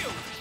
field!